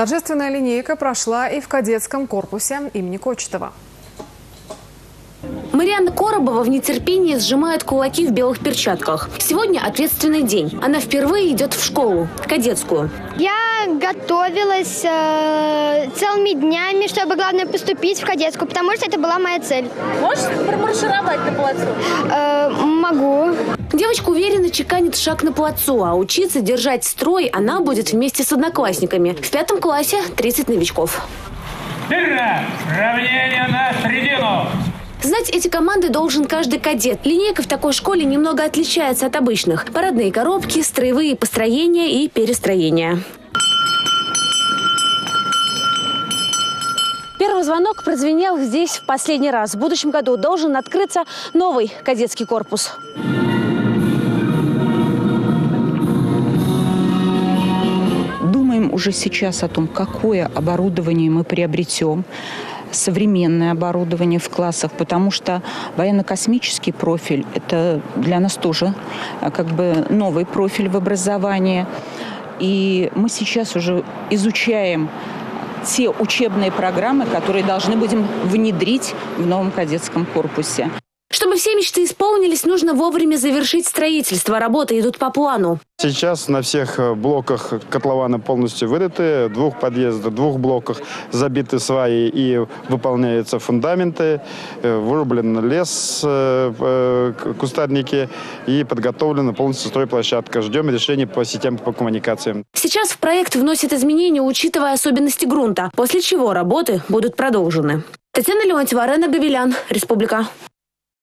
Торжественная линейка прошла и в кадетском корпусе имени Кочетова. Марианна Коробова в нетерпении сжимает кулаки в белых перчатках. Сегодня ответственный день. Она впервые идет в школу, кадетскую. Я готовилась э, целыми днями, чтобы, главное, поступить в кадетскую, потому что это была моя цель. Можешь промаршировать на плацу? Э, могу. Девочка уверенно чеканит шаг на плацу, а учиться держать строй она будет вместе с одноклассниками. В пятом классе 30 новичков. Вперед! Равнение на середину! Знать эти команды должен каждый кадет. Линейка в такой школе немного отличается от обычных. Парадные коробки, строевые построения и перестроения. Первый звонок прозвенел здесь в последний раз. В будущем году должен открыться новый кадетский корпус. Уже сейчас о том, какое оборудование мы приобретем, современное оборудование в классах, потому что военно-космический профиль – это для нас тоже а, как бы новый профиль в образовании. И мы сейчас уже изучаем те учебные программы, которые должны будем внедрить в новом кадетском корпусе. Чтобы все мечты исполнились, нужно вовремя завершить строительство. Работы идут по плану. Сейчас на всех э, блоках котлована полностью выдаты, двух подъездах, двух блоках забиты сваи и выполняются фундаменты, э, вырублен лес, э, кустарники и подготовлена полностью стройплощадка. Ждем решений по сетям по коммуникациям. Сейчас в проект вносят изменения, учитывая особенности грунта, после чего работы будут продолжены. Татьяна Леонтьева, Арена Гавилян, Республика.